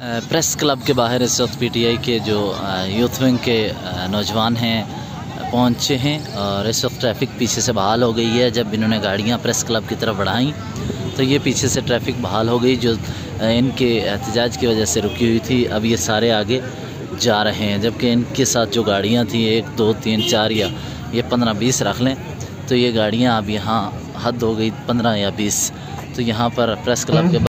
Press club के बाहर इस वक्त पीटीआई के जो यूथ विंग के नौजवान हैं पहुँचे हैं और इस वक्त ट्रैफ़िक पीछे से बहाल हो गई है। जब इन्होंने गाड़ियाँ प्रेस क्लब की तरफ़ बढ़ाई तो ये पीछे से ट्रैफ़िक बहाल हो गई, जो इनके एहतजाज की वजह से रुकी हुई थी। अब ये सारे आगे जा रहे हैं, जबकि इनके साथ जो गाड़ियाँ थी, एक, दो, तीन, चार या, ये पंद्रह, बीस रख लें तो ये गाड़ियाँ अब यहाँ हद हो गई पंद्रह या बीस। तो यहाँ पर प्रेस क्लब के हम्म।